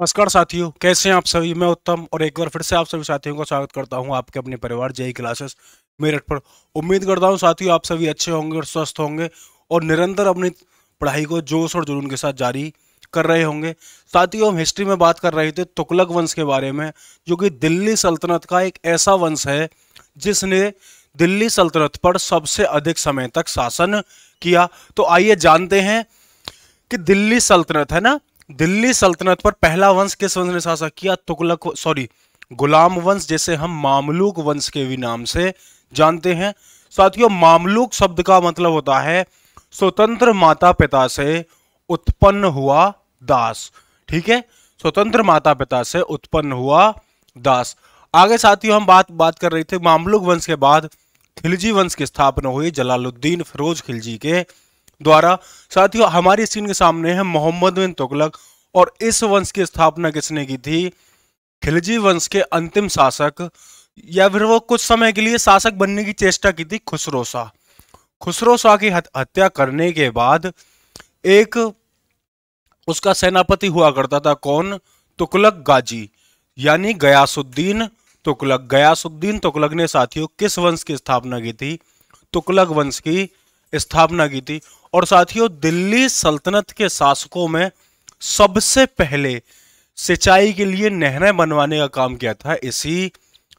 नमस्कार साथियों, कैसे हैं आप सभी? मैं उत्तम और एक बार फिर से आप सभी साथियों का स्वागत करता हूँ आपके अपने परिवार जय क्लासेस मेरठ पर। उम्मीद करता हूँ साथियों आप सभी अच्छे होंगे और स्वस्थ होंगे और निरंतर अपनी पढ़ाई को जोश और जुनून के साथ जारी कर रहे होंगे। साथियों, हम हिस्ट्री में बात कर रहे थे तुगलक वंश के बारे में, जो कि दिल्ली सल्तनत का एक ऐसा वंश है, जिसने दिल्ली सल्तनत पर सबसे अधिक समय तक शासन किया। तो आइए जानते हैं कि दिल्ली सल्तनत है ना दिल्ली सल्तनत पर पहला वंश किस वंश ने शासन किया? तुगलक सॉरी गुलाम वंश, जैसे हम मामलूक वंश के भी नाम से जानते हैं। साथियों, मामलूक शब्द का मतलब होता है, स्वतंत्र माता पिता से उत्पन्न हुआ दास। ठीक है? स्वतंत्र माता पिता से उत्पन्न हुआ दास। आगे साथियों, हम बात बात कर रहे थे मामलुक वंश के बाद। खिलजी वंश की स्थापना हुई जलालुद्दीन फिरोज खिलजी के द्वारा। साथियों, हमारी स्क्रीन के सामने है मोहम्मद बिन तुगलक और इस वंश की स्थापना किसने की थी? खिलजी वंश के अंतिम शासक या फिर वो कुछ समय के लिए शासक बनने की चेष्टा की थी खुसरो शाह खुसरो शाह की हत्या करने के बाद एक उसका सेनापति हुआ करता था कौन? तुगलक गाजी, यानी गयासुद्दीन तुगलक। गयासुद्दीन तुगलक ने साथियों, किस वंश की स्थापना की थी? तुगलक वंश की स्थापना की थी। और साथियों, दिल्ली सल्तनत के शासकों में सबसे पहले सिंचाई के लिए नहरें बनवाने का काम किया था। इसी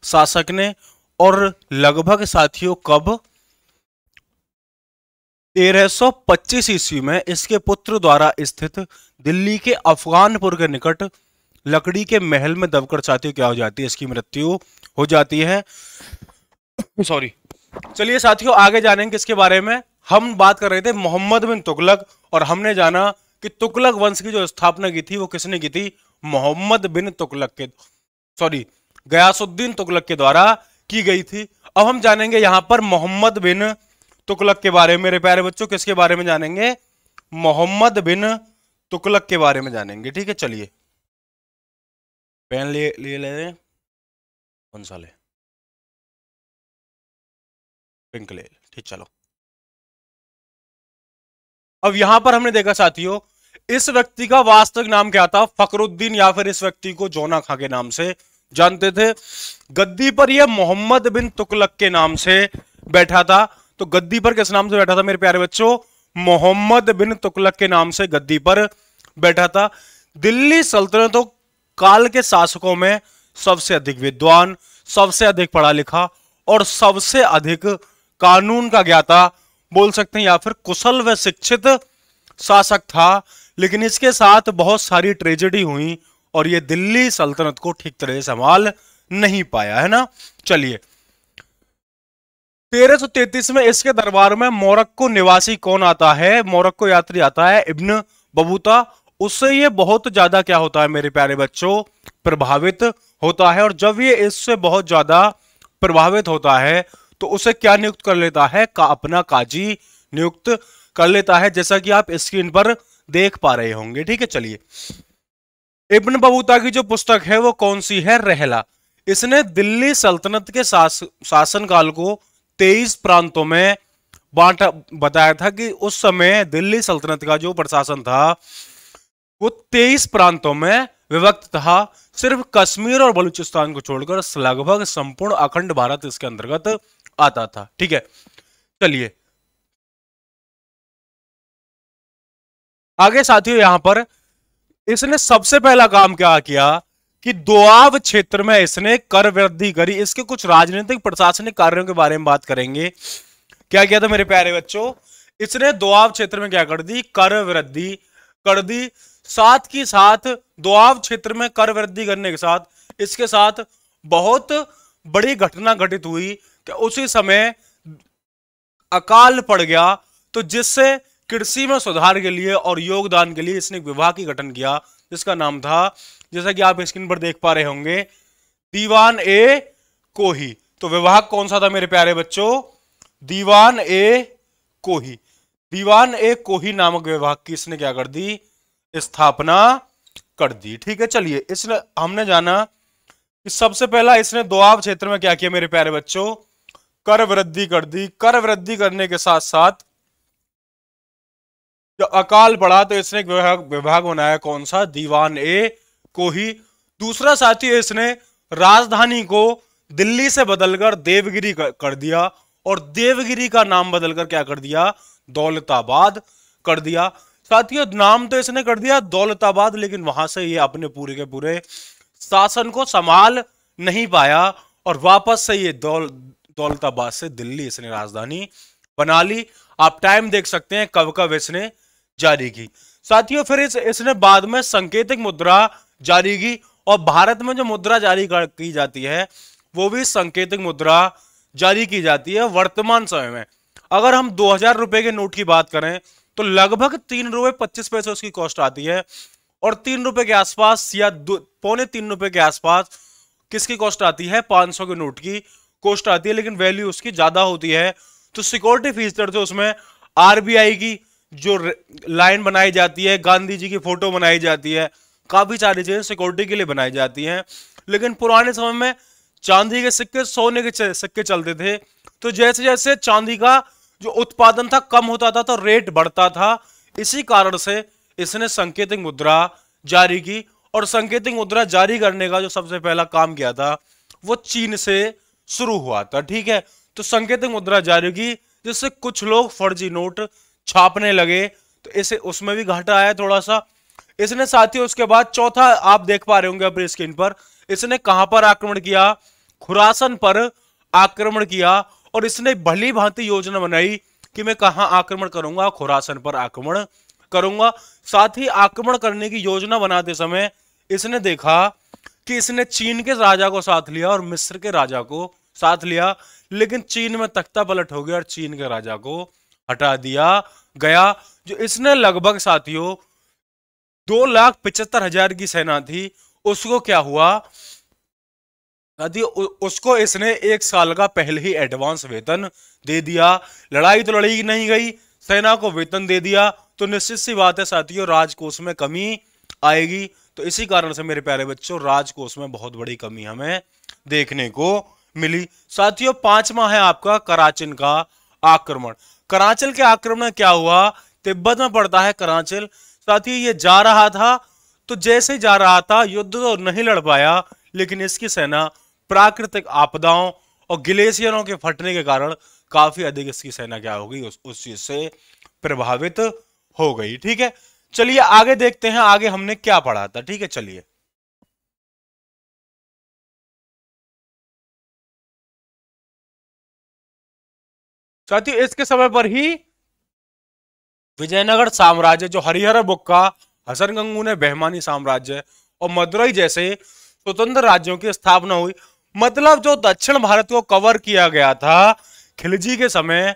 शासक ने और लगभग साथियों, कब? 1325 ईस्वी में इसके पुत्र द्वारा स्थित दिल्ली के अफगानपुर के निकट लकड़ी के महल में दबकर साथियों क्या हो जाती है? इसकी मृत्यु हो जाती है। सॉरी। चलिए साथियों, आगे जानेंगे इसके बारे में। हम बात कर रहे थे मोहम्मद बिन तुगलक और हमने जाना कि तुगलक वंश की जो स्थापना की थी, वो किसने की थी? मोहम्मद बिन तुगलक के सॉरी गयासुद्दीन तुगलक के द्वारा की गई थी। अब हम जानेंगे यहाँ पर मोहम्मद बिन तुगलक के बारे में। मेरे प्यारे बच्चों, किसके बारे में जानेंगे? मोहम्मद बिन तुगलक के बारे में जानेंगे। ठीक है, चलिए। पेन लिए लिए ले कौन सा ले? पिंक ले। ठीक, चलो। अब यहाँ पर हमने देखा, साथियों, इस व्यक्ति का वास्तविक नाम क्या था? फकरुद्दीन या फिर इस व्यक्ति को जोना खा के नाम से जानते थे। गद्दी पर यह मोहम्मद बिन तुकलक के नाम से बैठा था। तो गद्दी पर किस नाम से बैठा था, मेरे प्यारे बच्चों? मोहम्मद बिन तुकलक के नाम से गद्दी पर बैठा था। दिल्ली सल्तनतों काल के शासकों में सबसे अधिक विद्वान, सबसे अधिक पढ़ा लिखा और सबसे अधिक कानून का ज्ञाता बोल सकते हैं, या फिर कुशल व शिक्षित शासक था, लेकिन इसके साथ बहुत सारी ट्रेजेडी हुई और ये दिल्ली सल्तनत को ठीक तरह से संभाल नहीं पाया, है ना? चलिए। 1333 में इसके दरबार में मोरक्को निवासी कौन आता है? मोरक्को यात्री आता है इब्न बबूता। उससे ये बहुत ज़्यादा क्या होता है, मेरे प्यारे बच्चों? प्रभावित होता है, और जब ये इससे बहुत ज़्यादा प्रभावित होता है तो उसे क्या नियुक्त कर लेता है? का अपना काजी नियुक्त कर लेता है जैसा कि आप स्क्रीन पर देख पा रहे होंगे। ठीक है चलिए। इब्न बबूता की जो पुस्तक है वो कौन सी है? रहला। इसने दिल्ली सल्तनत के शास, शासन काल को तेईस प्रांतों में बांटा बताया था कि उस समय दिल्ली सल्तनत का जो प्रशासन था वो तेईस प्रांतों में विभक्त था। सिर्फ़ कश्मीर और बलूचिस्तान को छोड़कर लगभग संपूर्ण अखंड भारत इसके अंतर्गत आता था, ठीक है? चलिए। आगे साथियों, यहाँ पर इसने सबसे पहला काम क्या किया कि दोआब क्षेत्र में इसने कर वृद्धि करी। इसके कुछ राजनीतिक, प्रशासनिक कार्यों के बारे में बात करेंगे। क्या किया था मेरे प्यारे बच्चों? इसने दोआब क्षेत्र में क्या कर दी? कर वृद्धि कर दी। साथ ही साथ, दोआब क्षेत्र में कर वृद्धि करने के साथ, इसके साथ बहुत बड़ी घटना घटित हुई। उसी समय अकाल पड़ गया तो जिससे कृषि में सुधार के लिए और योगदान के लिए इसने विभाग की गठन किया, जिसका नाम था, जैसा कि आप स्क्रीन पर देख पा रहे होंगे, दीवान ए कोही। तो विभाग कौन सा था मेरे प्यारे बच्चों? दीवान ए कोही। दीवान ए कोही नामक विभाग की इसने क्या कर दी? स्थापना कर दी। ठीक है, चलिए, इसने, हमने जाना कि सबसे पहला इसने दोआब क्षेत्र में क्या किया मेरे प्यारे बच्चों? कर वृद्धि कर दी। कर वृद्धि करने के साथ साथ जब अकाल पड़ा तो इसने एक विभाग विभाग बनाया। कौन सा? दीवान ए को ही। दूसरा साथी इसने राजधानी को दिल्ली से बदलकर देवगिरी कर दिया और देवगिरी का नाम बदलकर क्या कर दिया? दौलताबाद कर दिया। साथियों, नाम तो इसने कर दिया, दौलताबाद, लेकिन वहाँ से ये अपने पूरे के पूरे शासन को संभाल नहीं पाया और वापस से ये दौल दौलताबाद से दिल्ली इसने राजधानी बना ली। आप टाइम देख सकते हैं कब कब इसने जारी की। साथियों फिर इस, इसने बाद में संकेतिक मुद्रा जारी की और भारत में जो मुद्रा जारी की जाती है वो भी संकेतिक मुद्रा जारी की जाती है वर्तमान समय में। अगर हम दो हज़ार के नोट की बात करें तो लगभग तीन रुपए पच्चीस पैसे उसकी कॉस्ट आती है और तीन रुपए के आसपास या पौने तीन रुपए के आसपास किसकी कॉस्ट आती है? पाँच सौ के नोट की। कॉस्ट आती है, लेकिन वैल्यू उसकी ज़्यादा होती है। तो सिक्योरिटी फीचर जो उसमें आरबीआई की जो लाइन बनाई जाती है, गांधी जी की फ़ोटो बनाई जाती है, काफ़ी सारी चीज़ें सिक्योरिटी के लिए बनाई जाती हैं। लेकिन पुराने समय में चांदी के सिक्के, सोने के सिक्के चलते थे। तो जैसे जैसे चांदी का जो उत्पादन था, कम होता था तो रेट बढ़ता था। इसी कारण से इसने संकेतिक मुद्रा जारी की, और संकेतिक मुद्रा जारी करने का जो सबसे पहला काम किया था, वो चीन से शुरू हुआ था, ठीक है? तो संकेतिक मुद्रा जारी की, जिससे कुछ लोग फर्जी नोट छापने लगे। तो इसे, उसमें भी घाटा आया थोड़ा सा इसने साथियों, उसके बाद चौथा, आप देख पा रहे होंगे अपनी स्क्रीन पर। इसने कहाँ पर आक्रमण किया? खुरासन पर आक्रमण किया और इसने भली भांति योजना बनाई कि मैं कहा आक्रमण करूँगा, खुरासन पर आक्रमण करूँगा। साथ ही आक्रमण करने की योजना बनाते समय इसने देखा कि इसने चीन के राजा को साथ लिया और मिस्र के राजा को साथ लिया, लेकिन चीन में तख्ता पलट हो गया और चीन के राजा को हटा दिया गया, जो इसने लगभग साथियों दो लाख पिछहत्तर हज़ार की सेना थी। उसको क्या हुआ? उसको इसने एक साल का पहले ही एडवांस वेतन दे दिया। लड़ाई तो लड़ी नहीं गई, सेना को वेतन दे दिया। तो निश्चित सी बात है साथियों, राजकोष में कमी आएगी। तो इसी कारण से मेरे प्यारे बच्चों राजकोष में बहुत बड़ी कमी हमें देखने को मिली। साथियों पांचवा है आपका कराचिन का आक्रमण। कराचल के आक्रमण में क्या हुआ? तिब्बत में पड़ता है कराचल साथियों ये जा रहा था तो जैसे जा रहा था युद्ध तो नहीं लड़ पाया लेकिन इसकी सेना प्राकृतिक आपदाओं और ग्लेशियरों के फटने के कारण काफ़ी अधिक इसकी सेना क्या हो गई उस, उस चीज़ से प्रभावित हो गई ठीक है? चलिए आगे देखते हैं, आगे हमने क्या पढ़ा था, ठीक है, चलिए। साथियों, इसके समय पर ही विजयनगर साम्राज्य, जो हरिहर बुक्का हसन गंगू ने बेहमानी साम्राज्य और मदुरई जैसे स्वतंत्र राज्यों की स्थापना हुई। मतलब जो दक्षिण भारत को कवर किया गया था, खिलजी के समय,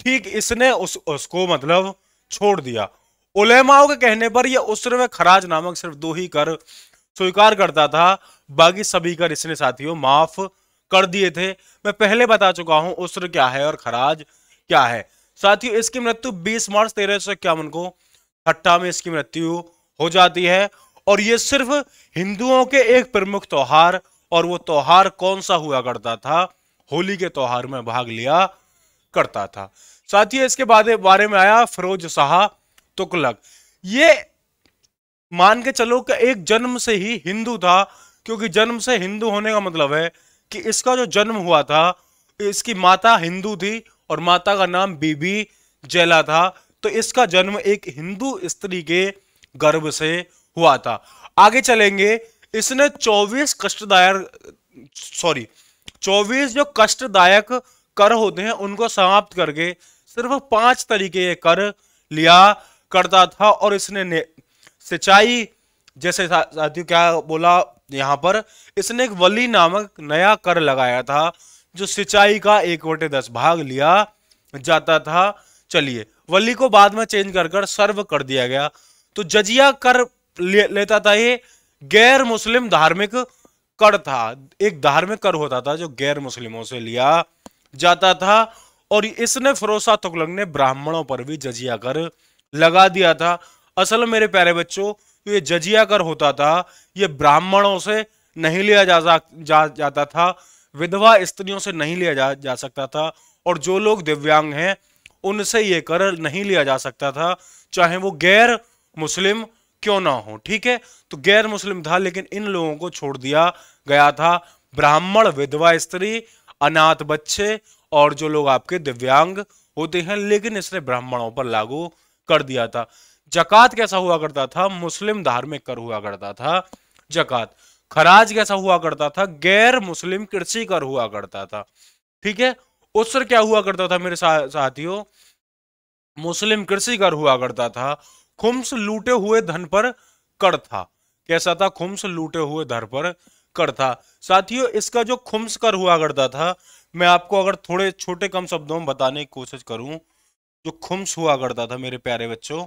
ठीक इसने उस, उसको मतलब छोड़ दिया। उलेमाओं के कहने पर यह उसर व खराज नामक सिर्फ़ दो ही कर स्वीकार करता था, बाकी सभी कर इसने साथियों माफ़ कर दिए थे। मैं पहले बता चुका हूँ उसर क्या है और खराज क्या है। साथियों, इसकी मृत्यु 20 मार्च तेरह सौ इक्यावन को हट्टा में इसकी मृत्यु हो जाती है और ये सिर्फ़ हिंदुओं के एक प्रमुख त्योहार और वो त्योहार कौन सा हुआ करता था? होली के त्योहार में भाग लिया करता था। साथियों, इसके बाद बारे में आया फिरोज शाह तुगलक। ये मान के चलो कि एक जन्म से ही हिंदू था, क्योंकि जन्म से हिंदू होने का मतलब है कि इसका जो जन्म हुआ था, इसकी माता हिंदू थी और माता का नाम बीबी जैला था। तो इसका जन्म एक हिंदू स्त्री के गर्भ से हुआ था। आगे चलेंगे। इसने 24 कष्टदायक, सॉरी 24 जो कष्टदायक कर होते हैं, उनको समाप्त करके सिर्फ़ पाँच तरीके के कर लिया। करता था और इसने सिंचाई जैसे साथियों क्या बोला यहाँ पर इसने एक वली नामक नया कर लगाया था जो सिंचाई का एक बटे दस भाग लिया जाता था। चलिए वली को बाद में चेंज कर कर सर्व कर दिया गया। तो जजिया कर ले, लेता था ये गैर मुस्लिम धार्मिक कर था। एक धार्मिक कर होता था जो गैर मुस्लिमों से लिया जाता था। और इसने फरोसा तुगलक ने ब्राह्मणों पर भी जजिया कर लगा दिया था। असल मेरे प्यारे बच्चों ये जजिया कर होता था ये ब्राह्मणों से नहीं लिया जा, जा जाता था विधवा स्त्रियों से नहीं लिया जा, जा सकता था और जो लोग दिव्यांग हैं उनसे ये कर नहीं लिया जा सकता था चाहे वो गैर मुस्लिम क्यों ना हो ठीक है? तो गैर मुस्लिम था लेकिन इन लोगों को छोड़ दिया गया था। ब्राह्मण विधवा स्त्री अनाथ बच्चे और जो लोग आपके दिव्यांग होते हैं लेकिन इसने ब्राह्मणों पर लागू कर दिया था। जकात कैसा हुआ करता था? मुस्लिम धार्मिक कर हुआ करता था। जकात। खराज कैसा हुआ करता था? गैर मुस्लिम कृषि कर हुआ करता था। ठीक है? उत्सर क्या हुआ करता था मेरे साथियों? मुस्लिम कृषि कर हुआ करता था। खुम्स लूटे हुए धन पर कर था। कैसा था? खुम्स लूटे हुए धन पर कर था। साथियों, इसका जो खुम्स कर हुआ करता था, मैं आपको अगर थोड़े छोटे कम शब्दों में बताने की कोशिश करूँ जो खुम्स हुआ करता था मेरे प्यारे बच्चों,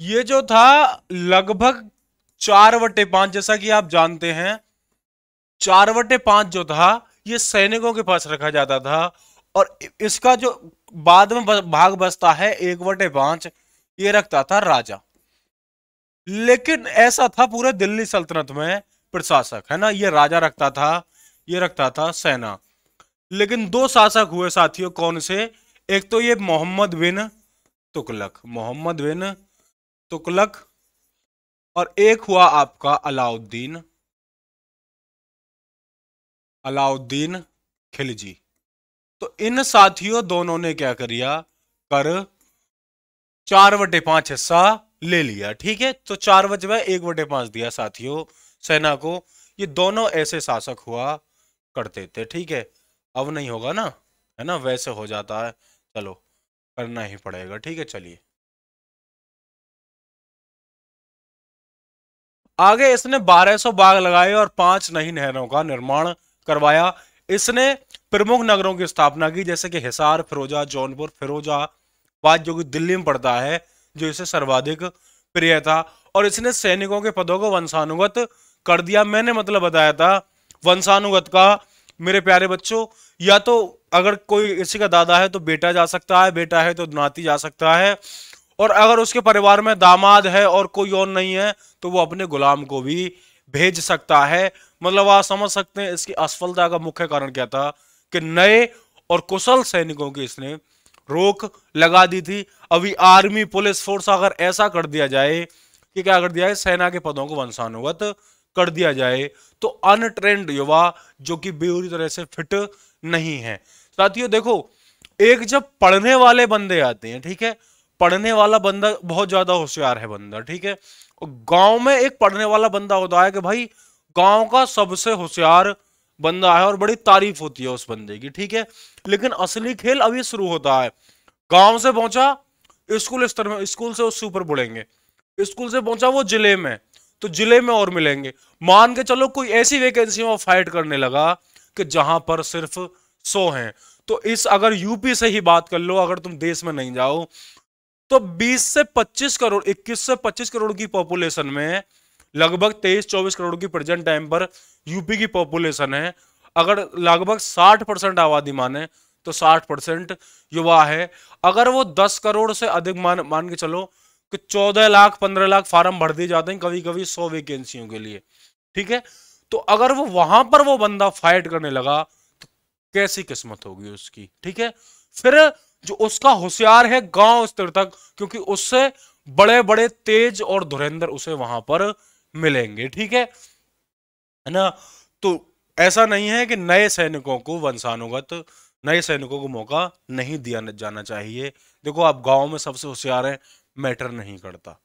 ये जो था लगभग चार वटे पाँच, जैसा कि आप जानते हैं, चार बटे पाँच जो था, ये सैनिकों के पास रखा जाता था। और इसका जो बाद में भाग बचता है, एक वटे पाँच, ये रखता था राजा। लेकिन ऐसा था पूरे दिल्ली सल्तनत में प्रशासक, है ना? ये राजा रखता था, ये रखता था सेना। लेकिन दो शासक हुए साथियों, कौन से? एक तो ये मोहम्मद बिन तुगलक, मोहम्मद बिन तुगलक और एक हुआ आपका अलाउद्दीन अलाउद्दीन खिलजी। तो इन साथियों दोनों ने क्या करिया? कर चार बटे पाँच हिस्सा ले लिया, ठीक है? तो चार बजे एक बटे पाँच दिया साथियों, सेना को। ये दोनों ऐसे शासक हुआ करते थे, ठीक है? अब नहीं होगा ना? है ना? वैसे हो जाता है। चलो, करना ही पड़ेगा, ठीक है? चलिए। आगे इसने 1200 बाग लगाए और पाँच नई नहरों का निर्माण करवाया। इसने प्रमुख नगरों की स्थापना की, जैसे कि हिसार, फिरोजा, जौनपुर फिरोजाबाद जो कि दिल्ली में पड़ता है, जो इसे सर्वाधिक प्रिय था। और इसने सैनिकों के पदों को वंशानुगत कर दिया। मैंने मतलब बताया था, वंशानुगत का, मेरे प्यारे बच्चों, या तो अगर कोई किसी का दादा है तो बेटा जा सकता है, बेटा है तो नाती जा सकता है। और अगर उसके परिवार में दामाद है और कोई और नहीं है तो वो अपने गुलाम को भी भेज सकता है। मतलब आप समझ सकते हैं, इसकी असफलता का मुख्य कारण क्या था कि नए और कुशल सैनिकों की इसने रोक लगा दी थी। अभी आर्मी, पुलिस फोर्स अगर ऐसा कर दिया जाए कि क्या कर दिया है सेना के पदों को वंशानुगत कर दिया जाए तो अनट्रेंड युवा जो कि बुरी तरह से फिट नहीं है। साथियों, देखो, एक जब पढ़ने वाले बंदे आते हैं, ठीक है, पढ़ने वाला बंदा बहुत ज़्यादा होशियार है बंदा, ठीक है गाँव में एक पढ़ने वाला बंदा होता है कि भाई, गाँव का सबसे होशियार बंदा है और बड़ी तारीफ़ होती है उस बंदे की, ठीक है, लेकिन असली खेल अभी शुरू होता है। गाँव से पहुँचा, स्कूल स्तर में स्कूल से उससे ऊपर बढ़ेंगे स्कूल से पहुँचा वो ज़िले में तो ज़िले में और मिलेंगे। मान के चलो कोई ऐसी वैकेंसी में फाइट करने लगा कि जहाँ पर सिर्फ़ सौ हैं। तो इस अगर यूपी से ही बात कर लो, अगर तुम देश में नहीं जाओ तो 20 से 25 करोड़ 21 से 25 करोड़ की पॉपुलेशन में लगभग 23-24 करोड़ की प्रेजेंट टाइम पर यूपी की पॉपुलेशन है। अगर लगभग 60 परसेंट आबादी माने तो 60 परसेंट युवा है। अगर वो 10 करोड़ से अधिक मान मान के चलो, कि 14 लाख 15 लाख फार्म भर दिए जाते हैं कभी कभी 100 वैकेंसियों के लिए। ठीक है? तो अगर वो वहाँ पर वो बंदा फाइट करने लगा तो कैसी किस्मत होगी उसकी? ठीक है? फिर जो उसका होशियार है, गाँव स्तर तक, क्योंकि उससे बड़े बड़े तेज और धुरेंद्र उसे वहाँ पर मिलेंगे, ठीक है? है ना? तो ऐसा नहीं है कि नए सैनिकों को वंशानुगत, नए सैनिकों को मौका नहीं दिया जाना चाहिए। देखो, आप गाँव में सबसे होशियार है, मैटर नहीं करता,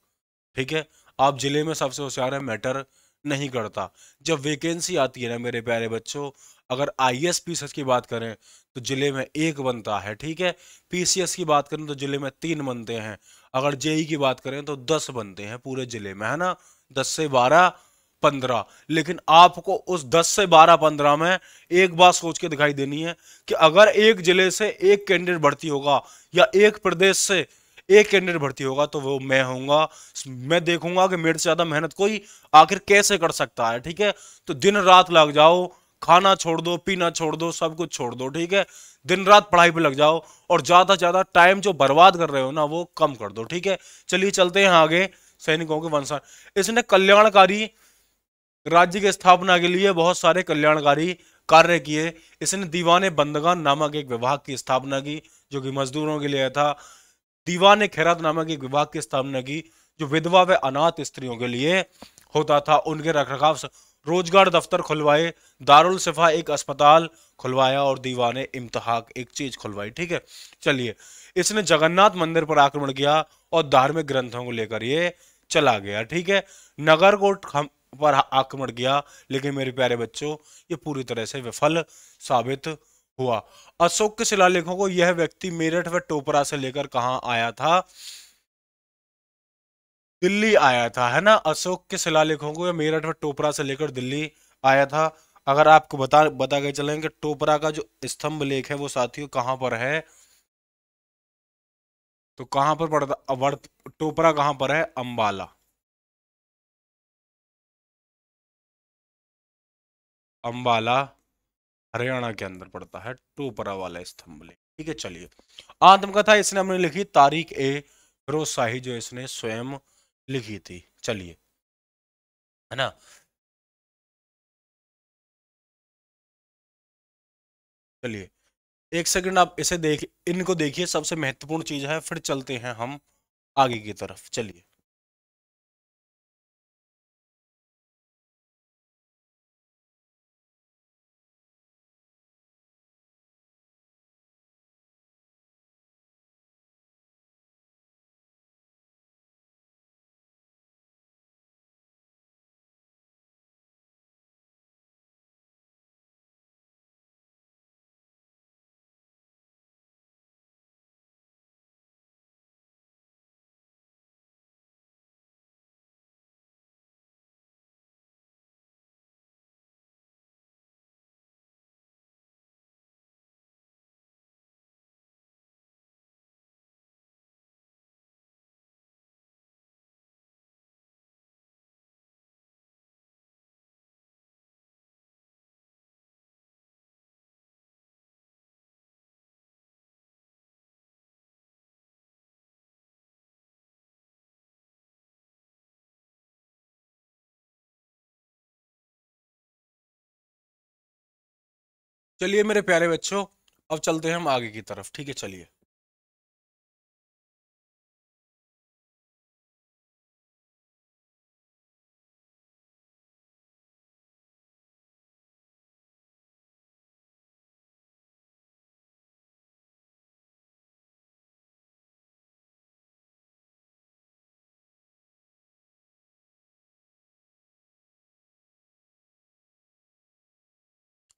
ठीक है? आप ज़िले में सबसे होशियार है, मैटर नहीं करता। जब वैकेंसी आती है ना मेरे प्यारे बच्चों, अगर आई एस पी की बात करें तो ज़िले में एक बनता है, ठीक है? पीसीएस की बात करें तो ज़िले में तीन बनते हैं। अगर जेई की बात करें तो दस बनते हैं पूरे ज़िले में, है ना? दस से बारह, पंद्रह। लेकिन आपको उस दस से बारह, पंद्रह में एक बात सोच के दिखाई देनी है कि अगर एक ज़िले से एक कैंडिडेट भर्ती होगा, या एक प्रदेश से एक कैंडिडेट भर्ती होगा तो वो मैं होऊँगा। मैं देखूँगा कि मेरे से ज़्यादा मेहनत कोई आखिर कैसे कर सकता है, ठीक है? तो दिन रात लग जाओ, खाना छोड़ दो, पीना छोड़ दो, सब कुछ छोड़ दो, ठीक है? दिन रात पढ़ाई पे लग जाओ और ज़्यादा ज़्यादा टाइम जो बर्बाद कर रहे हो ना, वो कम कर दो, ठीक है? चलिए चलते हैं आगे, सैनिकों के वंशा इसने कल्याणकारी राज्य की स्थापना के लिए बहुत सारे कल्याणकारी कार्य किए। इसने दीवाने बंदगान नामक एक विभाग की स्थापना की, जो कि मजदूरों के लिए था। दीवान खैरात नामक एक विभाग की स्थापना की, जो विधवा व अनाथ स्त्रियों के लिए होता था, उनके रखरखाव रोज़गार दफ्तर खुलवाए, दारुल सिफा एक अस्पताल खुलवाया और दीवाने इम्तहाक एक चीज़ खुलवाई, ठीक है? चलिए, इसने जगन्नाथ मंदिर पर आक्रमण किया और धार्मिक ग्रंथों को लेकर ये चला गया, ठीक है? नगरकोट पर आक्रमण किया, लेकिन मेरे प्यारे बच्चों, ये पूरी तरह से विफल साबित हुआ। अशोक के शिलालेखों को यह व्यक्ति मेरठ व टोपरा से लेकर कहा आया था? दिल्ली आया था, है ना? अशोक के शिलालेखों को मेरठ व टोपरा से लेकर दिल्ली आया था। अगर आपको बता बता के चलें कि टोपरा का जो स्तंभ लेख है वो साथियों कहाँ पर है? तो कहाँ पर पड़ता टोपरा कहाँ पर है? अंबाला। अंबाला। हरियाणा के अंदर पड़ता है, टोपरा वाला स्तंभ लेख ठीक है, चलिए। आत्मकथा इसने हमने लिखी, तारीख ए फिरोज जो इसने स्वयं लिखी थी। चलिए। है ना? चलिए। एक सेकंड आप इसे देख, इनको देखिए, सबसे महत्वपूर्ण चीज़ है, फिर चलते हैं हम आगे की तरफ़। चलिए। चलिए मेरे प्यारे बच्चों, अब चलते हैं हम आगे की तरफ़। ठीक है, चलिए।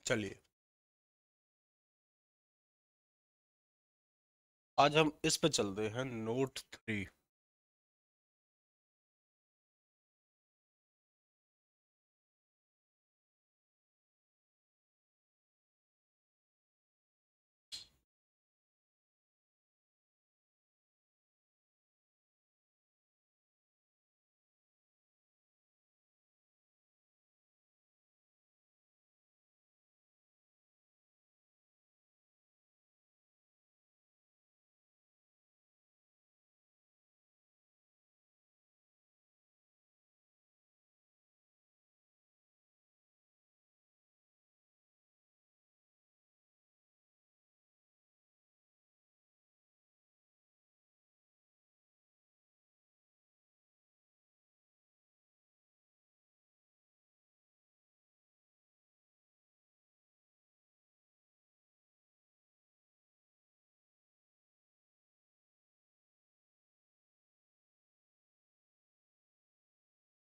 चलिए। आज हम इस पे चलते हैं नोट थ्री।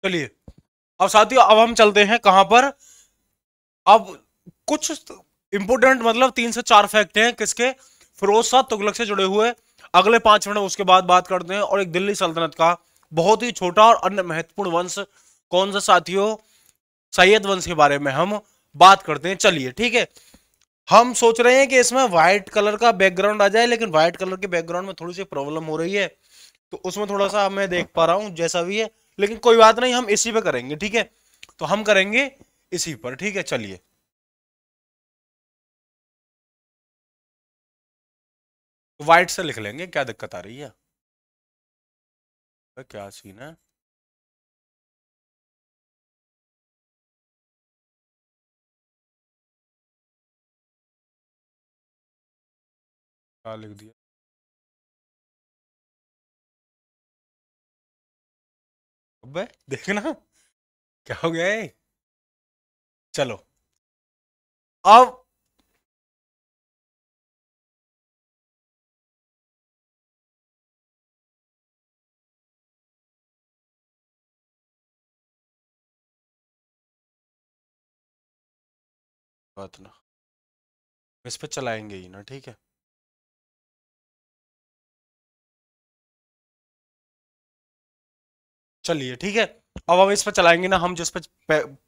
चलिए अब साथियों, अब हम चलते हैं कहाँ पर? अब कुछ इंपोर्टेंट मतलब तीन से चार फैक्ट हैं किसके? फिरोज शाह तुगलक से जुड़े हुए। अगले पाँच मिनट उसके बाद बात करते हैं और एक दिल्ली सल्तनत का बहुत ही छोटा और अन्य महत्वपूर्ण वंश कौन सा साथियों? सैयद वंश के बारे में हम बात करते हैं। चलिए, ठीक है। हम सोच रहे हैं कि इसमें व्हाइट कलर का बैकग्राउंड आ जाए, लेकिन व्हाइट कलर के बैकग्राउंड में थोड़ी सी प्रॉब्लम हो रही है। तो उसमें थोड़ा सा मैं देख पा रहा हूँ, जैसा भी है लेकिन कोई बात नहीं, हम इसी पे करेंगे, ठीक है? तो हम करेंगे इसी पर, ठीक है? चलिए। व्हाइट से लिख लेंगे, क्या दिक्कत आ रही है? तो क्या सीन है? लिख दिया? अबे देखना। क्या हो गया चलो। अब बात ना। इस पे चलाएँगे ही ना, ठीक है? चलिए, ठीक है? अब हम इस पर चलाएँगे ना, हम जिस पे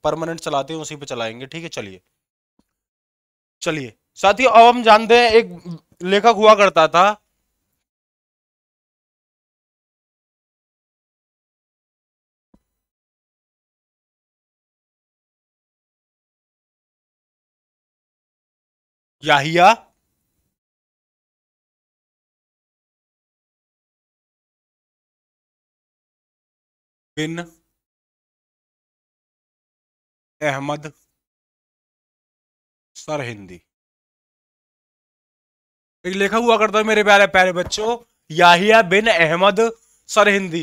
परमानेंट चलाते हैं, उसी पे चलाएँगे, ठीक है? चलिए। चलिए। साथियों अब हम जानते हैं, एक लेखक हुआ करता था। याहिया बिन अहमद सर हिंदी। एक लेखक हुआ करता है, मेरे प्यारे प्यारे बच्चों, याहिया बिन अहमद सर हिंदी।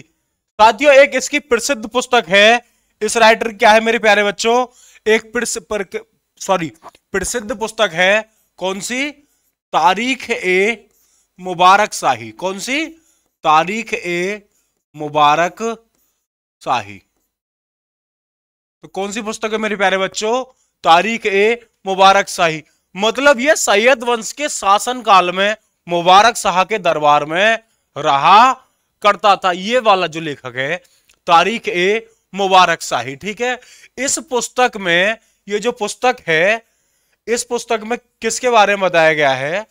साथियों, एक इसकी प्रसिद्ध पुस्तक है, इस राइटर क्या है, मेरे प्यारे बच्चों? एक सॉरी प्रसिद्ध पुस्तक है, कौन सी? तारीख ए मुबारक शाही। कौन सी? तारीख ए मुबारक शाही तो कौन सी पुस्तक है मेरे प्यारे बच्चों? तारीख ए, मुबारक शाही मतलब यह सैयद वंश के शासन काल में, मुबारक शाह के दरबार में रहा, करता था। ये वाला जो लेखक है, तारीख ए, मुबारक शाही ठीक है? इस पुस्तक में, ये जो पुस्तक है, इस पुस्तक में किसके बारे में बताया गया है?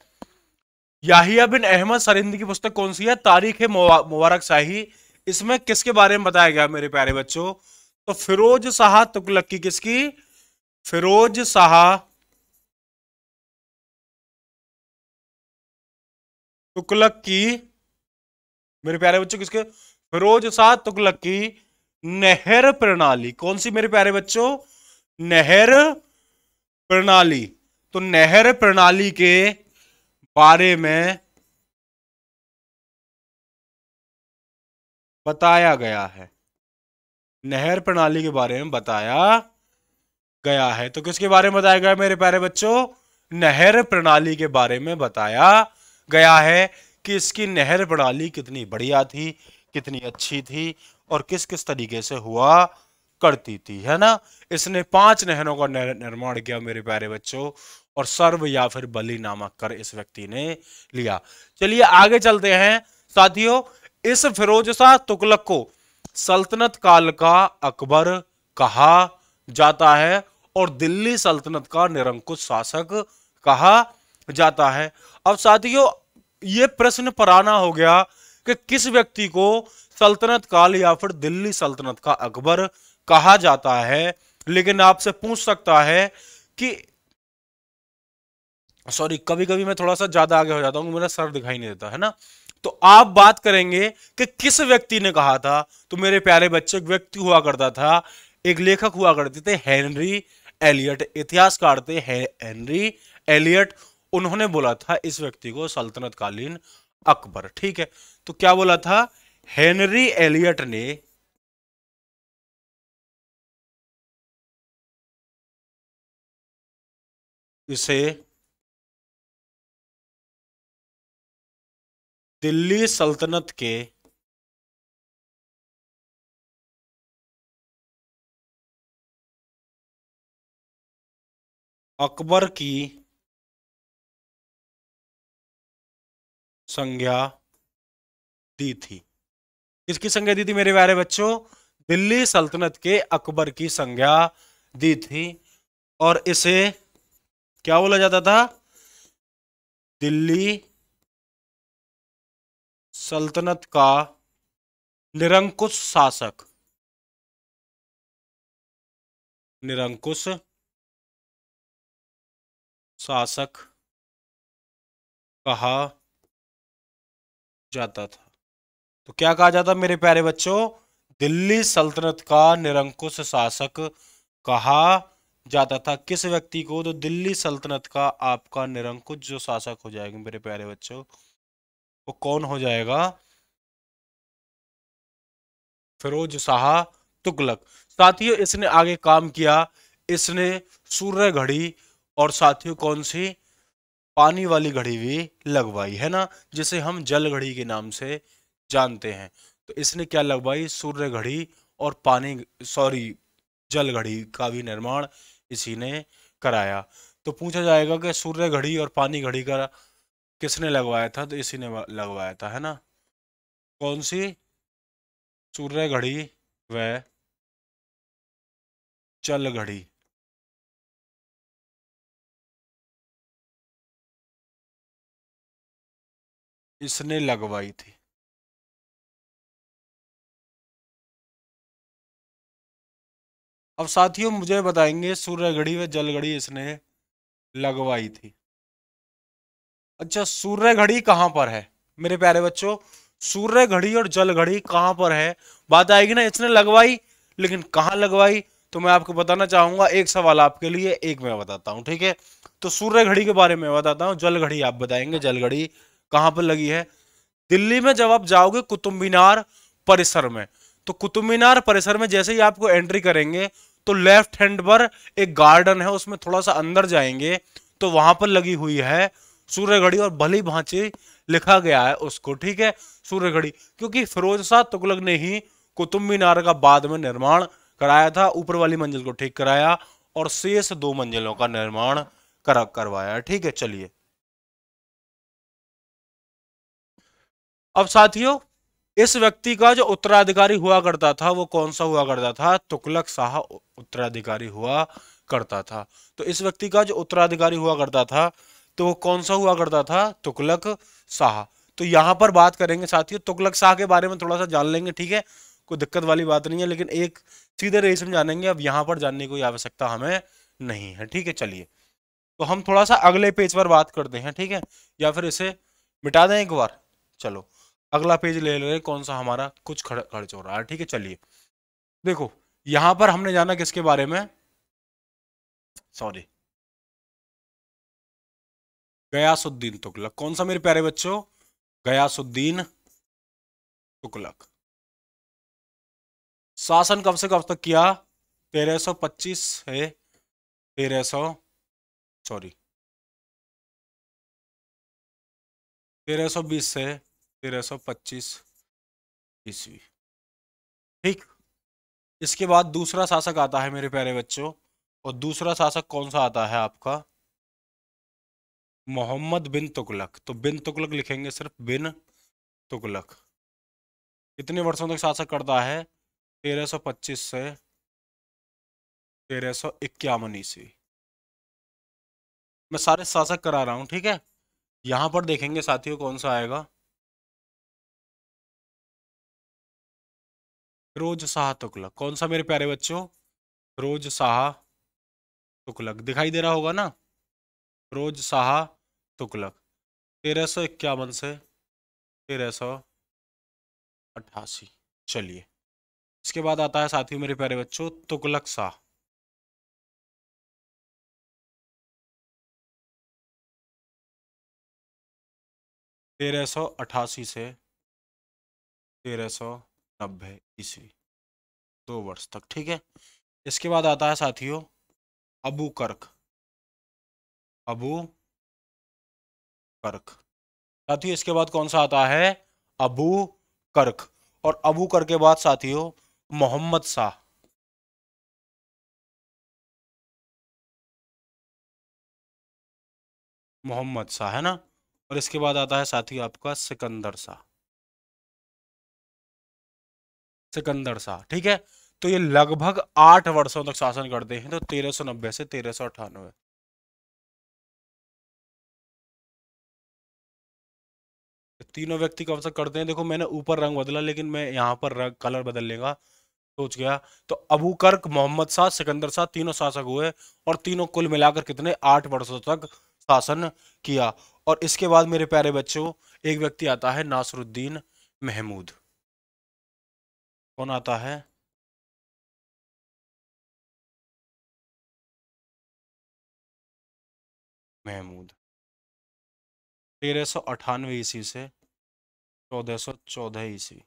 याहिया बिन अहमद सरिंदी की पुस्तक कौन सी है? तारीख है मुबारक शाही इसमें किसके बारे में बताया गया मेरे प्यारे बच्चों? तो फिरोज शाह तुगलक की किसकी? फिरोज शाह तुगलक। की मेरे प्यारे बच्चों किसके? फिरोज शाह तुगलक की नहर प्रणाली। कौन सी मेरे प्यारे बच्चों? नहर प्रणाली। तो नहर प्रणाली के बारे में बताया गया है। नहर प्रणाली के बारे में बताया गया है। तो किसके बारे में बताया गया मेरे प्यारे बच्चों? नहर प्रणाली के बारे में बताया गया है कि इसकी नहर प्रणाली कितनी बढ़िया थी, कितनी अच्छी थी और किस किस तरीके से हुआ करती थी, है ना? इसने पाँच नहरों का निर्माण किया मेरे प्यारे बच्चों और सर्व या फिर बलि नामक कर इस व्यक्ति ने लिया। चलिए आगे चलते हैं। साथियों इस फिरोज शाह तुगलक को, सल्तनत काल का अकबर कहा जाता है और दिल्ली सल्तनत का निरंकुश शासक कहा जाता है। अब साथियों, ये प्रश्न पराना हो गया कि किस व्यक्ति को सल्तनत काल या फिर दिल्ली सल्तनत का अकबर कहा जाता है। लेकिन आपसे पूछ सकता है कि सॉरी कभी कभी मैं थोड़ा सा ज़्यादा आगे हो जाता हूँ, मेरा सर दिखाई नहीं देता, है ना? तो आप बात करेंगे कि किस व्यक्ति ने कहा था? तो मेरे प्यारे बच्चे, एक व्यक्ति हुआ करता था, एक लेखक हुआ करते थे, हेनरी एलियट। इतिहासकार थे हेनरी एलियट। उन्होंने बोला था इस व्यक्ति को सल्तनत कालीन अकबर। ठीक है तो क्या बोला था? हेनरी एलियट ने इसे दिल्ली सल्तनत के अकबर की संज्ञा दी थी। किसकी संज्ञा दी थी मेरे प्यारे बच्चों? दिल्ली सल्तनत के अकबर की संज्ञा दी थी। और इसे क्या बोला जाता था? दिल्ली सल्तनत का निरंकुश शासक। निरंकुश शासक कहा जाता था। तो क्या कहा जाता मेरे प्यारे बच्चों? दिल्ली सल्तनत का निरंकुश शासक कहा जाता था। किस व्यक्ति को? तो दिल्ली सल्तनत का आपका निरंकुश जो शासक हो जाएगा मेरे प्यारे बच्चों। वो कौन हो जाएगा? फिरोज शाह तुगलक। साथियों, इसने आगे काम किया। इसने सूर्य घड़ी और साथियों, कौन सी? पानी वाली घड़ी भी लगवाई, है ना? जिसे हम जल घड़ी के नाम से जानते हैं। तो इसने क्या लगवाई? सूर्य घड़ी और पानी, सॉरी, जल घड़ी का भी निर्माण इसी ने कराया। तो पूछा जाएगा कि सूर्य घड़ी और पानी घड़ी का किसने लगवाया था? तो इसी ने लगवाया था, है ना? कौन सी सूर्य घड़ी व चल घड़ी इसने लगवाई थी। अब साथियों, मुझे बताएँगे सूर्य घड़ी व जल घड़ी इसने लगवाई थी। अच्छा सूर्य घड़ी कहाँ पर है? मेरे प्यारे बच्चों, सूर्य घड़ी और जल घड़ी कहाँ पर है? बात आएगी ना, इसने लगवाई, लेकिन कहाँ लगवाई? तो मैं आपको बताना चाहूँगा, एक सवाल आपके लिए, एक मैं बताता हूँ, ठीक है? तो सूर्य घड़ी के बारे में बताता हूँ, जल घड़ी आप बताएँगे, जल घड़ी कहाँ पर लगी है? दिल्ली में जब आप जाओगे कुतुब मीनार परिसर में तो कुतुब मीनार परिसर में जैसे ही आपको एंट्री करेंगे तो लेफ़्ट हैंड पर एक गार्डन है, उसमें थोड़ा सा अंदर जाएँगे तो वहाँ पर लगी हुई है सूर्य घड़ी और भली भांति लिखा गया है उसको, ठीक है? सूर्य घड़ी क्योंकि फिरोज शाह तुगलक ने ही कुतुब मीनार का बाद में निर्माण कराया था, ऊपर वाली मंजिल को ठीक कराया और शेष दो मंजिलों का निर्माण कर, करवाया, ठीक है? चलिए। अब साथियों, इस व्यक्ति का जो उत्तराधिकारी हुआ करता था, वो कौन सा हुआ करता था? तुगलक शाह उत्तराधिकारी हुआ करता था। तो इस व्यक्ति का जो उत्तराधिकारी हुआ करता था तो वो कौन सा हुआ करता था? तुगलक शाह। तो यहाँ पर बात करेंगे साथियों, तुगलक शाह के बारे में थोड़ा सा जान लेंगे, ठीक है? कोई दिक्कत वाली बात नहीं है, लेकिन एक सीधे रेस में जानेंगे, अब यहाँ पर जानने की आवश्यकता हमें नहीं है, ठीक है? चलिए। तो हम थोड़ा सा अगले पेज पर बात करते हैं, ठीक है? या फिर इसे मिटा दें एक बार? चलो, अगला पेज ले ले, कौन सा हमारा कुछ खर्च हो रहा है, ठीक है? चलिए। देखो, यहाँ पर हमने जाना किसके बारे में? सॉरी। गयासुद्दीन तुगलक। कौन सा मेरे प्यारे बच्चों? गयासुद्दीन तुगलक। शासन कब से कब तक किया? 1325 से 1300 सॉरी 1320 से 1325 ईस्वी। ठीक। इसके बाद दूसरा शासक आता है मेरे प्यारे बच्चों, और दूसरा शासक कौन सा आता है आपका? मोहम्मद बिन तुगलक। तो बिन तुगलक लिखेंगे सिर्फ़ बिन तुगलक। कितने वर्षों तक शासक करता है? 1325 से तेरह सौ इक्यावन ईस्वी। मैं सारे शासक करा रहा हूँ, ठीक है? यहाँ पर देखेंगे साथियों कौन सा आएगा। फिरोज शाह तुगलक। कौन सा मेरे प्यारे बच्चों? फिरोज शाह तुगलक। दिखाई दे रहा होगा ना? फिरोज शाह तुगलक। तेरह सौ इक्यावन से तेरह सौ अट्ठासी। चलिए। इसके बाद आता है साथियों मेरे प्यारे बच्चों, तुगलक शाह। तेरह सौ अट्ठासी से तेरह सौ नब्बे ईस्वी। दो वर्ष तक, ठीक है? इसके बाद आता है साथियों, अबू कर्क। अबू कर्क। साथियों, इसके बाद कौन सा आता है? अबू कर्क। और अबू कर के बाद साथियों, मोहम्मद शाह। मोहम्मद शाह, है ना? और इसके बाद आता है साथियों आपका सिकंदर शाह। सिकंदर शाह, ठीक है? तो ये लगभग आठ वर्षों तक शासन करते हैं तो तेरह सौ नब्बे से तेरह सौ अठानवे। तीनों व्यक्ति कब तक करते हैं। देखो, मैंने ऊपर रंग बदला, लेकिन मैं यहाँ पर रंग, कलर बदल लेगा सोच गया। तो अबू कर्क मोहम्मद शाह, सिकंदर शाह तीनों शासक हुए और तीनों कुल मिलाकर कितने? आठ वर्षों तक शासन किया। और इसके बाद, मेरे प्यारे बच्चों, एक व्यक्ति आता है नासरुद्दीन महमूद। कौन आता है? महमूद। तेरह सौ अठानवे ईस्वी से चौदह सौ चौदह ईस्वी।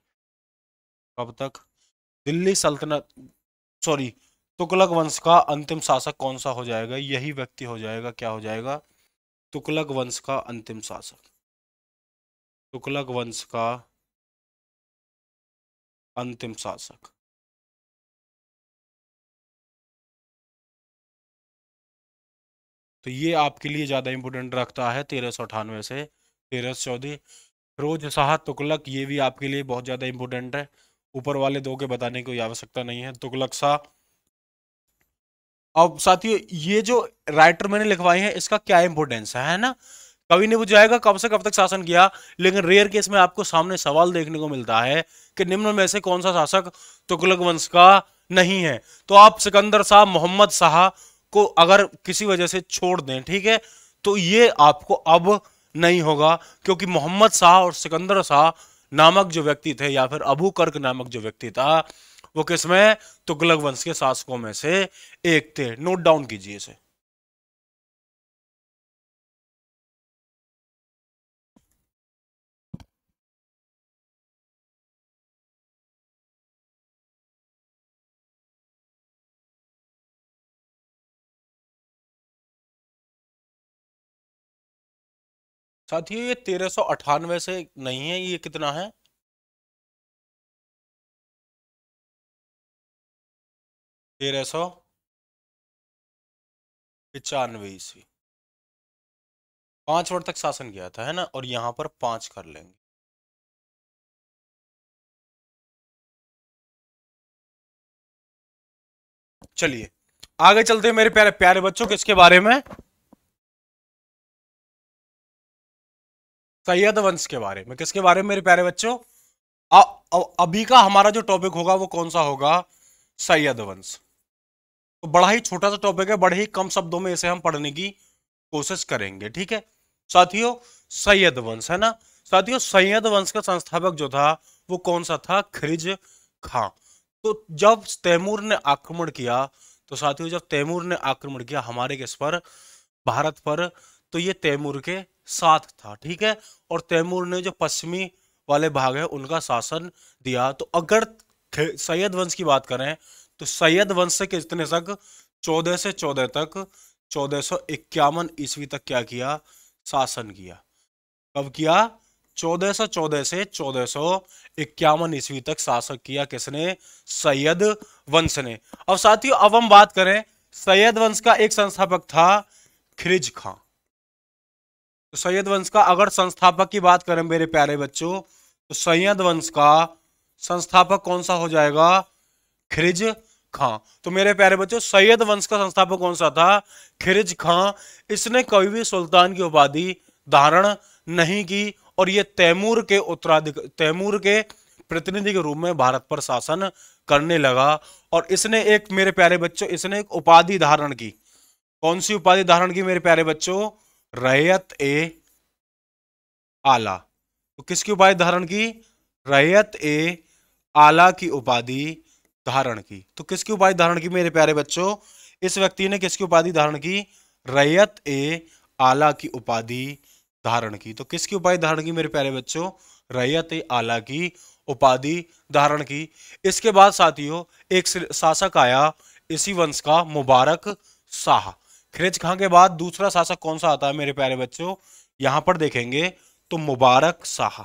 कब तक? दिल्ली सल्तनत सॉरी तुगलक वंश का अंतिम शासक कौन सा हो जाएगा? यही व्यक्ति हो जाएगा, क्या हो जाएगा? तुगलक वंश का अंतिम शासक। तुगलक वंश का अंतिम शासक। तो ये आपके लिए ज़्यादा इंपोर्टेंट रखता है, तेरह सौ अठानवे से। तेरह सौ चौदह फिरोज शाह तुगलक, ये भी आपके लिए बहुत ज़्यादा इंपोर्टेंट है। ऊपर वाले दो के बताने की आवश्यकता नहीं है। तुगलक शाह अब साथियों, ये जो राइटर मैंने लिखवाए हैं, इसका क्या इंपोर्टेंस है ना? कभी नहीं बुझाएगा, कब से कब तक शासन किया, लेकिन रेयर केस में आपको सामने सवाल देखने को मिलता है कि निम्न में से कौन सा शासक तुगलक वंश का नहीं है। तो आप सिकंदर शाह मोहम्मद शाह को अगर किसी वजह से छोड़ दें, ठीक है? तो ये आपको अब नहीं होगा, क्योंकि मोहम्मद शाह और सिकंदर शाह नामक जो व्यक्ति थे, या फिर अबू कर्क नामक जो व्यक्ति था, वो किसमें तुगलक वंश के शासकों में से एक थे। नोट डाउन कीजिए इसे। साथियों ये तेरह सौ अठानवे से नहीं है, ये कितना है? तेरह सौ पचानवे ईस्वी। पाँच वर्ष तक शासन किया था, है ना? और यहाँ पर पाँच कर लेंगे। चलिए, आगे चलते हैं मेरे प्यारे प्यारे बच्चों, किसके बारे में? सैयद वंश के बारे में। किसके बारे में मेरे प्यारे बच्चों? अभी का हमारा जो टॉपिक होगा वो कौन सा होगा? सैयद वंश। तो बड़ा ही छोटा सा टॉपिक है, बड़े ही कम शब्दों में इसे हम पढ़ने की कोशिश करेंगे, ठीक है? साथियों, सैयद वंश, है ना? साथियों, सैयद वंश का संस्थापक जो था, वो कौन सा था? खरिज खां। तो जब तैमूर ने आक्रमण किया तो साथियों, जब तैमूर ने आक्रमण किया हमारे किस पर? भारत पर। तो ये तैमूर के साथ था, ठीक है? और तैमूर ने जो पश्चिमी वाले भाग है, उनका शासन दिया। तो अगर सैयद वंश की बात करें तो सैयद वंश से कितने तक? चौदह से चौदह तक। चौदह सौ इक्यावन ईस्वी तक क्या किया? शासन किया। कब किया? चौदह सौ चौदह से चौदह सौ इक्यावन ईस्वी तक शासक किया किसने? सैयद वंश ने। अब साथियों, अब हम बात करें, सैयद वंश का एक संस्थापक था, खिरिज खां। सैयद वंश का अगर संस्थापक की बात करें मेरे प्यारे बच्चों तो सैयद वंश का संस्थापक कौन सा हो जाएगा? खिरिज खां। तो मेरे प्यारे बच्चों, सैयद वंश का संस्थापक कौन सा था? खिरिज खां। इसने कभी भी सुल्तान की उपाधि धारण नहीं की और ये तैमूर के उत्तराधिक तैमूर के प्रतिनिधि के रूप में भारत पर शासन करने लगा और इसने एक, मेरे प्यारे बच्चों, इसने एक उपाधि धारण की। कौन सी उपाधि धारण की मेरे प्यारे बच्चों? रैयत ए आला। तो किसकी उपाधि धारण की? रैयत ए आला की उपाधि धारण की। तो किसकी उपाधि धारण की मेरे प्यारे बच्चों? इस व्यक्ति ने किसकी उपाधि धारण की? रैयत ए आला की उपाधि धारण की। तो किसकी उपाधि धारण की मेरे प्यारे बच्चों? रैयत ए आला की उपाधि धारण की। इसके बाद साथियों, एक शासक आया, इसी वंश का मुबारक शाह। खिरज खां के बाद दूसरा शासक कौन सा आता है मेरे प्यारे बच्चों? यहाँ पर देखेंगे तो मुबारक शाह।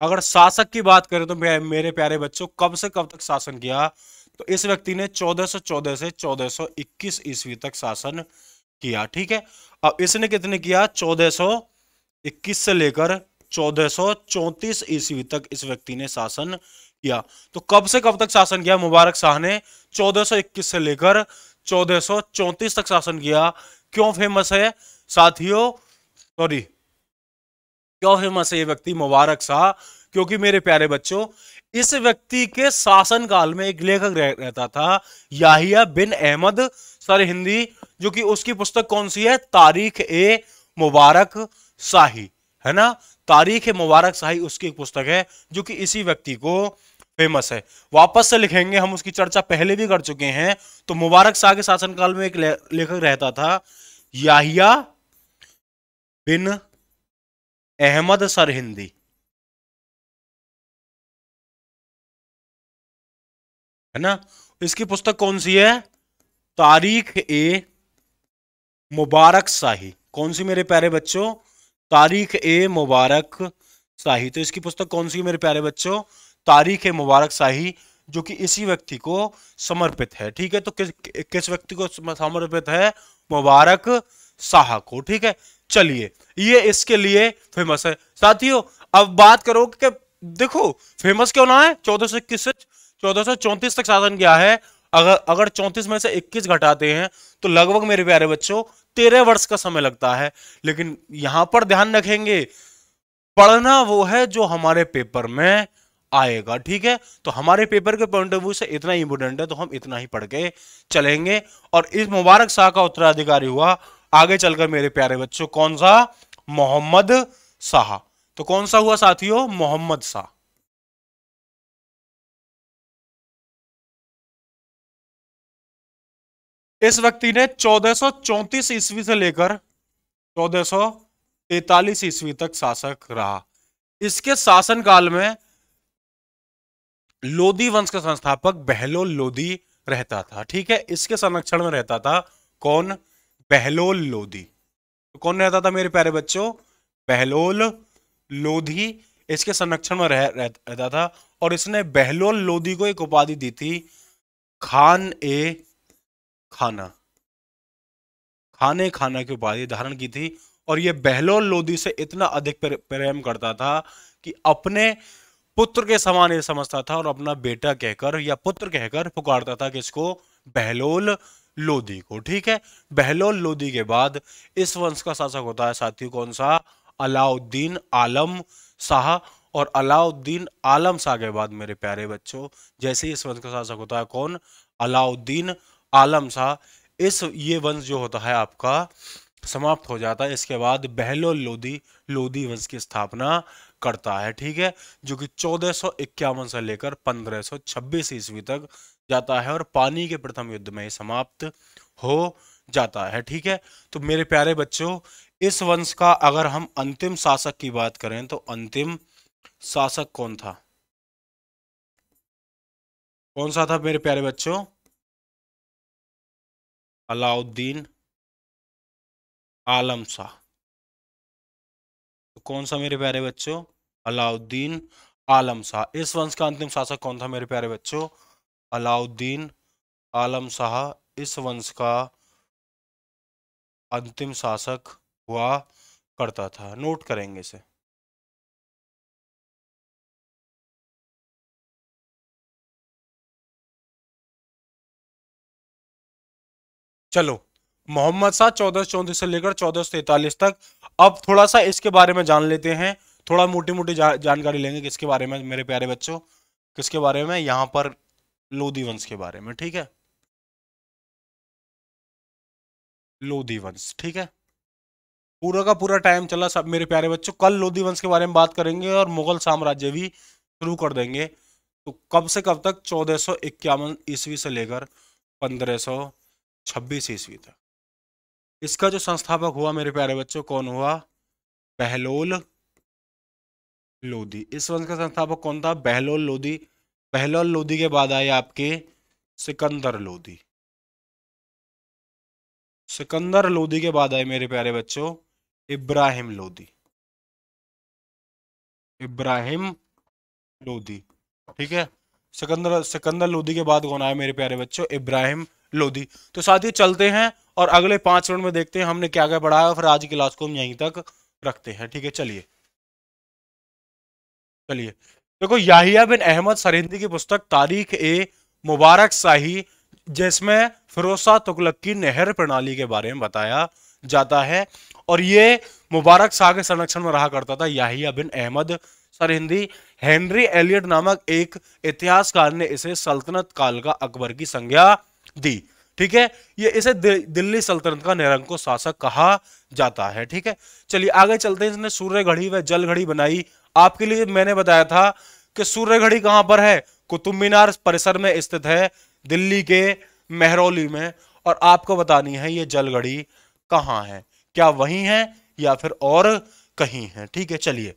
अगर शासक की बात करें तो मेरे प्यारे बच्चों, कब से कब तक शासन किया? तो इस व्यक्ति ने 1414 से 1421 ईस्वी तक शासन किया, ठीक है? अब इसने कितने किया? 1421 से लेकर 1434 ईस्वी तक इस व्यक्ति ने शासन किया। तो कब से कब तक शासन किया मुबारक शाह ने? 1421 से लेकर 1434 तक शासन किया। क्यों फ़ेमस है? साथियों सॉरी क्यों फ़ेमस है ये व्यक्ति मुबारक शाह? क्योंकि मेरे प्यारे बच्चों इस व्यक्ति के शासन काल में एक लेखक रह, रहता था याहिया बिन अहमद सर हिंदी जो कि उसकी पुस्तक कौन सी है? तारीख ए मुबारक शाही है ना? तारीख ए मुबारक शाही उसकी एक पुस्तक है जो कि इसी व्यक्ति को फ़ेमस है। वापस से लिखेंगे, हम उसकी चर्चा पहले भी कर चुके हैं। तो मुबारक शाह के शासनकाल में एक लेखक रहता था, याहिया बिन अहमद सरहिंदी। है ना? इसकी पुस्तक कौन सी है? तारीख ए मुबारक शाही। कौन सी मेरे प्यारे बच्चों? तारीख ए मुबारक शाही। तो इसकी पुस्तक कौन सी मेरे प्यारे बच्चों? तारीख मुबारक शाही, जो कि इसी व्यक्ति को समर्पित है। ठीक है तो किस किस व्यक्ति को समर्पित है? मुबारक शाह को। ठीक है, चलिए, ये इसके लिए फ़ेमस है। साथियों, अब बात करो कि देखो फ़ेमस क्यों ना है? चौदह सौ इक्कीस से चौदह सौ चौंतीस तक शासन क्या है। अगर अगर चौंतीस में से इक्कीस घटाते हैं तो लगभग मेरे प्यारे बच्चों, तेरह वर्ष का समय लगता है। लेकिन यहाँ पर ध्यान रखेंगे, पढ़ना वो है जो हमारे पेपर में आएगा, ठीक है? तो हमारे पेपर के पॉइंट ऑफ़ व्यू से इतना इंपोर्टेंट है तो हम इतना ही पढ़ के चलेंगे। और इस मुबारक शाह का उत्तराधिकारी हुआ। आगे चलकर मेरे प्यारे बच्चों, कौन सा? मोहम्मद शाह। तो कौन सा हुआ साथियों? मोहम्मद शाह। इस व्यक्ति ने 1434 ईस्वी से लेकर 1443 ईस्वी तक शासक रहा। इसके शासन काल में लोदी वंश का संस्थापक बहलोल लोदी रहता था ठीक है? इसके संरक्षण में रहता था कौन? बहलोल लोदी तो कौन रहता था मेरे प्यारे बच्चों? बहलोल लोधी। इसके संरक्षण में रह, रह, रहता था और इसने बहलोल लोदी को एक उपाधि दी थी खान ए खाना। खाने खाना की उपाधि धारण की थी और ये बहलोल लोदी से इतना अधिक प्रेम करता था कि अपने पुत्र के समान ये समझता था और अपना बेटा कहकर या पुत्र कहकर पुकारता था किसको बहलोल लोदी को, ठीक है? बहलोल लोदी के बाद इस वंश का शासक होता है साथियों कौन सा? अलाउद्दीन आलम शाह। और अलाउद्दीन आलम शाह के बाद मेरे प्यारे बच्चों, जैसे ही इस वंश का शासक होता है कौन? अलाउद्दीन आलम शाह। इस ये वंश जो होता है आपका, समाप्त हो जाता है। इसके बाद बहलोल लोदी लोदी वंश की स्थापना करता है, ठीक है? जो कि चौदह से लेकर 1526 ईस्वी तक जाता है और पानी के प्रथम युद्ध में समाप्त हो जाता है, ठीक है? तो मेरे प्यारे बच्चों, इस वंश का अगर हम अंतिम शासक की बात करें तो अंतिम शासक कौन था? कौन सा था मेरे प्यारे बच्चों? अलाउद्दीन आलम शाह। कौन सा मेरे प्यारे बच्चों? अलाउद्दीन आलम शाह। इस वंश का अंतिम शासक कौन था मेरे प्यारे बच्चों? अलाउद्दीन आलम शाह। इस वंश का अंतिम शासक हुआ करता था। नोट करेंगे इसे। चलो। मोहम्मद शाह चौदह चौंतीस से लेकर चौदह सौ तैतालीस तक। अब थोड़ा सा इसके बारे में जान लेते हैं। थोड़ा मोटी मोटी जा, जानकारी लेंगे किसके बारे में मेरे प्यारे बच्चों। किसके बारे में? यहाँ पर लोधी वंश के बारे में ठीक है? लोधी वंश ठीक है? पूरा का पूरा टाइम चला सब मेरे प्यारे बच्चों। कल लोधी वंश के बारे में बात करेंगे और मुगल साम्राज्य भी शुरू कर देंगे। तो कब से कब तक? चौदह सौ इक्यावन ईस्वी से लेकर पंद्रह सौ छब्बीस ईस्वी तक। इसका जो संस्थापक हुआ मेरे प्यारे बच्चों, कौन हुआ? बहलोल लोधी। इस वंश का संस्थापक कौन था? बहलोल लोधी। बहलोल लोधी के बाद आए आपके सिकंदर लोधी। सिकंदर लोधी के बाद आए मेरे प्यारे बच्चों, इब्राहिम लोधी। इब्राहिम लोधी, ठीक है? सिकंदर सिकंदर लोधी के बाद कौन आया मेरे प्यारे बच्चों? इब्राहिम लोधी। तो साथ ही चलते हैं और अगले पाँच मिनट में देखते हैं हमने क्या क्या पढ़ाया फिर आज की क्लास को हम यहीं तक रखते हैं, ठीक है? चलिए। चलिए। देखो, याहिया बिन अहमद सरिंदी की पुस्तक तारीख ए मुबारक शाही, जिसमें फिरोजा तुगलक की नहर प्रणाली के बारे में बताया जाता है, और ये मुबारक शाह के संरक्षण में रहा करता था याहिया बिन अहमद सरहिंदी हेनरी एलियट नामक एक इतिहासकार ने इसे सल्तनत काल का अकबर की संज्ञा दी। ठीक है? ये इसे दिल्ली सल्तनत का निरंकुश शासक कहा जाता है, ठीक है? चलिए, आगे चलते हैं, इसने सूर्य घड़ी व जल घड़ी बनाई। आपके लिए मैंने बताया था कि सूर्य घड़ी कहाँ पर है? कुतुब मीनार परिसर में स्थित है, दिल्ली के मेहरौली में। और आपको बतानी है, ये जल घड़ी कहाँ है? क्या वही है या फिर और कहीं है? ठीक है, चलिए।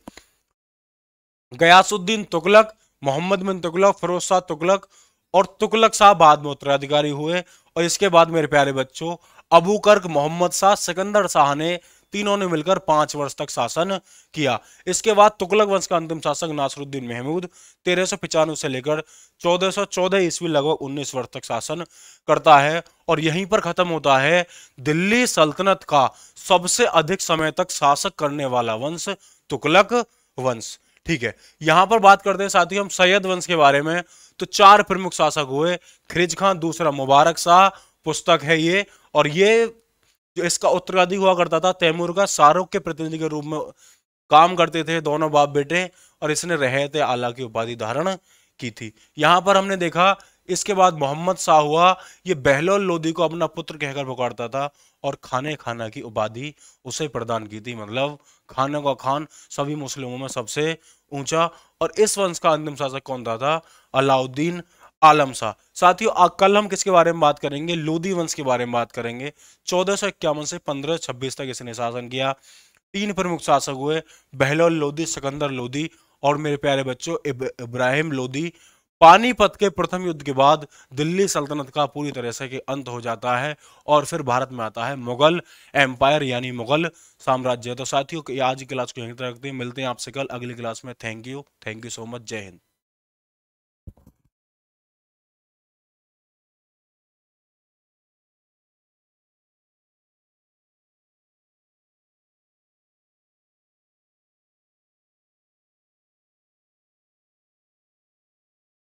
गयासुद्दीन तुगलक, मोहम्मद बिन तुगलक फिरोज शाह तुगलक और तुगलक शाह बाद में उत्तराधिकारी हुए और इसके बाद, मेरे प्यारे बच्चों अबू कर्क मोहम्मद शाह, सिकंदर शाह ने तीनों ने मिलकर पाँच वर्ष तक शासन किया। इसके बाद तुगलक वंश का अंतिम शासक नासरुद्दीन महमूद, तेरह सौ से लेकर चौदह सौ चौदह ईस्वी लगभग उन्नीस वर्ष तक शासन करता है और यहीं पर खत्म होता है दिल्ली सल्तनत का सबसे अधिक समय तक शासक करने वाला वंश, तुगलक वंश। ठीक है, यहाँ पर बात करते हैं साथियों हम सैयद वंश के बारे में। तो चार प्रमुख शासक हुए खिज खान, दूसरा मुबारक शाह, पुस्तक है ये। और ये जो इसका उत्तराधिक हुआ करता था, तैमूर का शाहरुख के प्रतिनिधि के रूप में काम करते थे दोनों बाप बेटे, और इसने रहते आला की उपाधि धारण की थी। यहाँ पर हमने देखा इसके बाद मोहम्मद शाह हुआ ये बहलोल लोधी को अपना पुत्र कहकर पुकारता था और खाने खाना की उपाधि उसे प्रदान की थी। मतलब खाने का खान सभी मुस्लिमों में सबसे ऊँचा और इस वंश का अंतिम शासक कौन था, था अलाउद्दीन आलम शाह। साथियों कल हम किसके बारे में बात करेंगे? लोधी वंश के बारे में बात करेंगे। चौदह सौ इक्यावन से पंद्रह छब्बीस तक इसने शासन किया। तीन प्रमुख शासक हुए बहलोल लोधी सिकंदर लोधी और मेरे प्यारे बच्चों इब्राहिम लोधी। पानीपत के प्रथम युद्ध के बाद दिल्ली सल्तनत का पूरी तरह से अंत हो जाता है और फिर भारत में आता है मुगल एम्पायर, यानी मुगल साम्राज्य। तो साथियों, आज की क्लास को यहीं तक रखते हैं। मिलते हैं आपसे कल अगली क्लास में। Thank you thank you so much जय हिंद